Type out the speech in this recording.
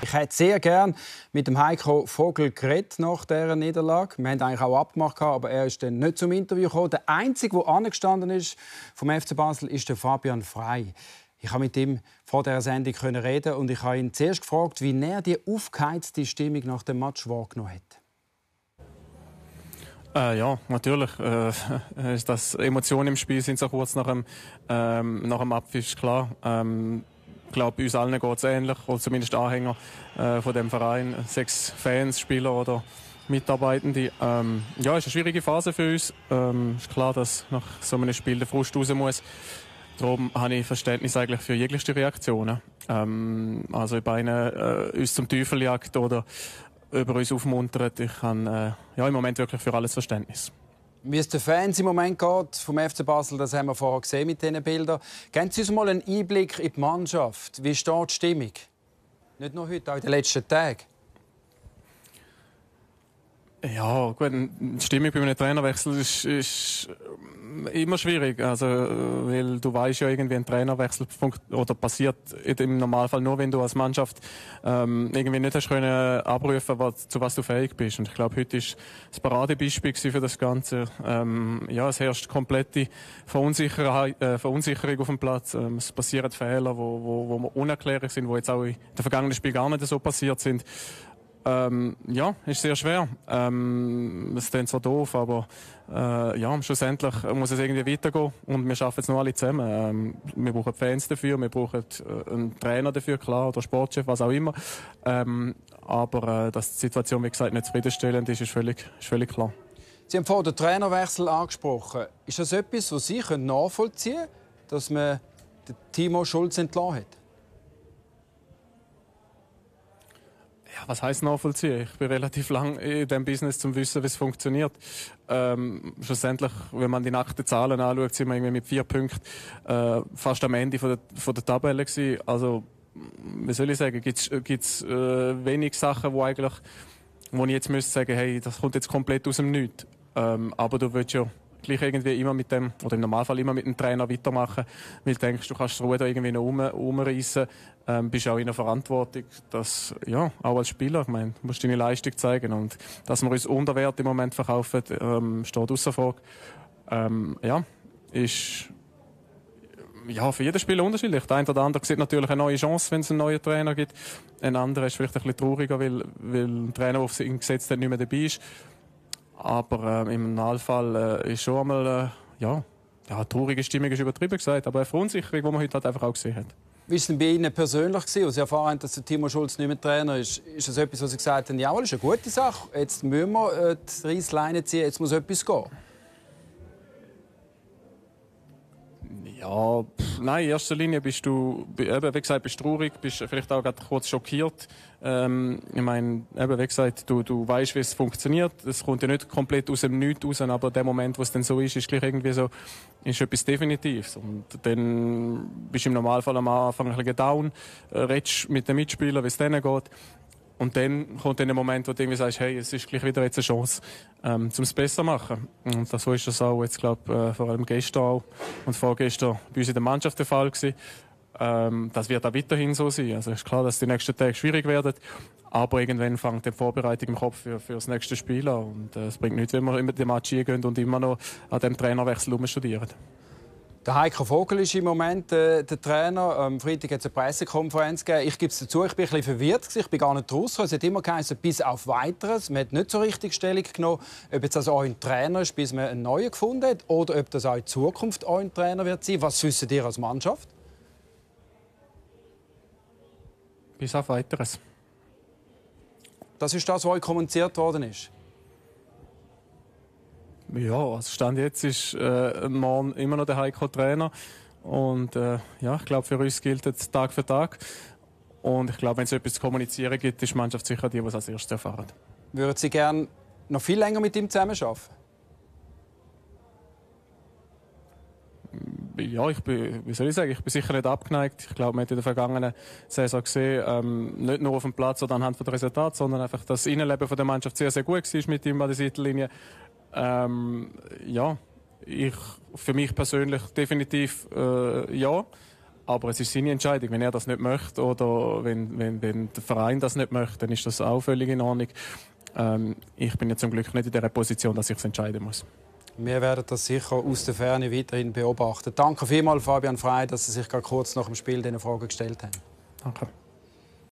Ich hätte sehr gern mit dem Heiko Vogel geredet nach dieser Niederlage. Wir haben eigentlich auch abgemacht, aber er ist dann nicht zum Interview gekommen. Der Einzige, der angestanden ist vom FC Basel, ist der Fabian Frey. Ich habe mit ihm vor der Sendung reden und ich habe ihn zuerst gefragt, wie er die aufgeheizte Stimmung nach dem Match wahrgenommen hat. Äh, ja, natürlich. Äh, dass Emotionen im Spiel sind so kurz nach dem, ähm, nach dem Abpfiff, klar. Ähm, ich glaube, uns allen geht es ähnlich, oder zumindest Anhänger äh, von dem Verein. Sechs Fans, Spieler oder Mitarbeitende. Ähm, ja, ist eine schwierige Phase für uns. Ähm, ist klar, dass nach so einem Spiel der Frust raus muss. Darum habe ich Verständnis eigentlich für jegliche Reaktionen. Ähm, also ob einer äh, uns zum Teufel jagt oder über uns aufmuntert. Ich habe äh, ja, im Moment wirklich für alles Verständnis. Wie es den Fans im Moment geht vom FC Basel, das haben wir vorher gesehen mit diesen Bildern. Geben Sie uns mal einen Einblick in die Mannschaft. Wie steht die Stimmung? Nicht nur heute, auch in den letzten Tagen. Ja, gut, die Stimmung bei einem Trainerwechsel ist, ist immer schwierig, also weil du weißt ja irgendwie ein Trainerwechsel oder passiert im Normalfall nur, wenn du als Mannschaft ähm, irgendwie nicht hast können abrufen, was, zu was du fähig bist. Und ich glaube, heute ist das Paradebeispiel für das Ganze. Ähm, ja, es herrscht komplette Verunsicherheit, äh, Verunsicherung auf dem Platz. Ähm, es passieren Fehler, wo, wo, wo unerklärlich sind, wo jetzt auch in den vergangenen Spielen gar nicht so passiert sind. Ähm, ja, ist sehr schwer. Ähm, es klingt zwar doof, aber äh, ja, schlussendlich muss es irgendwie weitergehen und wir schaffen es nur alle zusammen. Ähm, wir brauchen Fans dafür, wir brauchen äh, einen Trainer dafür, klar, oder Sportchef, was auch immer. Ähm, aber äh, dass die Situation, wie gesagt, nicht zufriedenstellend ist, ist völlig, ist völlig klar. Sie haben vorhin den Trainerwechsel angesprochen. Ist das etwas, was Sie nachvollziehen können, dass man Timo Schulz entlassen hat? Ja, was heißt nachvollziehen? Ich bin relativ lang in dem Business, zum wissen, wie es funktioniert. Ähm, schlussendlich, wenn man die nackten Zahlen anschaut, sind wir irgendwie mit vier Punkten äh, fast am Ende von der, von der Tabelle gewesen. Also, wie soll ich sagen, gibt's gibt's äh, wenig Sachen, wo eigentlich, wo ich jetzt müsste sagen, hey, das kommt jetzt komplett aus dem Nichts. Ähm, aber du willst ja gleich irgendwie immer mit dem, oder im Normalfall immer mit dem Trainer weitermachen, weil du denkst, du kannst das Ruder irgendwie noch um, umreißen, ähm, bist auch in der Verantwortung, dass, ja, auch als Spieler, ich meine, musst deine Leistung zeigen und dass wir uns unter Wert im Moment verkaufen, ähm, steht außer Frage. Ähm, ja, ist, ja, für jedes Spieler unterschiedlich. Der eine oder andere sieht natürlich eine neue Chance, wenn es einen neuen Trainer gibt. Ein anderer ist vielleicht ein bisschen trauriger, weil, weil ein Trainer, der auf ihn gesetzt hat, nicht mehr dabei ist. Aber äh, im Normalfall äh, ist schon einmal, äh, ja, ja, traurige Stimmung ist übertrieben gesagt, aber eine Verunsicherung, die man heute halt einfach auch gesehen hat. Wie war es denn bei Ihnen persönlich, als Sie erfahren haben, dass Timo Schulz nicht mehr Trainer ist? Ist das etwas, was Sie gesagt haben, ja, das ist eine gute Sache, jetzt müssen wir äh, die Reissleine ziehen, jetzt muss etwas gehen? Ja, pff, nein, in erster Linie bist du, eben, wie gesagt, bist traurig, bist vielleicht auch gerade kurz schockiert. Ähm, ich meine, eben, wie gesagt, du, du weißt, wie es funktioniert. Es kommt ja nicht komplett aus dem Nichts raus, aber der Moment, wo es dann so ist, ist gleich irgendwie so, ist etwas Definitives. Und dann bist du im Normalfall am Anfang ein bisschen down, äh, redest mit den Mitspielern, wie es denen geht. Und dann kommt dann ein Moment, wo du irgendwie sagst, hey, es ist gleich wieder jetzt eine Chance, ähm, um es besser zu machen. Und so ist das auch jetzt, glaube äh, vor allem gestern auch und vorgestern bei uns in der Mannschaft der Fall gewesen. Ähm, das wird auch weiterhin so sein. Also ist klar, dass die nächsten Tage schwierig werden. Aber irgendwann fängt die Vorbereitung im Kopf für, für das nächste Spiel an. Und äh, es bringt nichts, wenn wir immer den Match gehen und immer noch an dem Trainerwechsel umstudieren. Der Heiko Vogel ist im Moment äh, der Trainer. Am Freitag hat es eine Pressekonferenz gegeben. Ich gebe es dazu, ich bin ein bisschen verwirrt. Ich bin gar nicht raus. Es hat immer geheißen, bis auf Weiteres. Man hat nicht so richtig Stellung genommen, ob jetzt also ein Trainer ist, bis man einen neuen gefunden hat, oder ob das auch in Zukunft ein Trainer wird sein. Was wissen ihr als Mannschaft? Bis auf Weiteres. Das ist das, was euch kommuniziert worden ist. Ja, also Stand jetzt ist äh, morgen immer noch der Heiko Trainer. Und äh, ja, ich glaube, für uns gilt es Tag für Tag. Und ich glaube, wenn es etwas zu kommunizieren gibt, ist die Mannschaft sicher die, die es als erstes erfahren. Würden Sie gerne noch viel länger mit ihm zusammenarbeiten? Ja, ich bin, wie soll ich sagen, ich bin sicher nicht abgeneigt. Ich glaube, man hat in der vergangenen Saison gesehen, ähm, nicht nur auf dem Platz oder anhand des Resultats, sondern einfach das Innenleben der Mannschaft sehr, sehr gut war mit ihm an der Seitenlinie. Ähm, ja, ich, für mich persönlich definitiv äh, ja. Aber es ist seine Entscheidung. Wenn er das nicht möchte oder wenn, wenn, wenn der Verein das nicht möchte, dann ist das auch völlig in Ordnung. Ähm, ich bin ja zum Glück nicht in der Position, dass ich es entscheiden muss. Wir werden das sicher aus der Ferne weiterhin beobachten. Danke vielmals, Fabian Frey, dass Sie sich gerade kurz nach dem Spiel diese Frage gestellt haben. Danke.